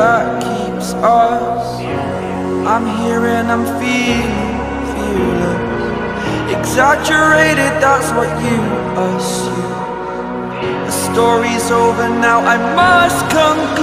that keeps us. I'm here and I'm feeling, feeling Exaggerated, that's what you assume. The story's over now, I must conclude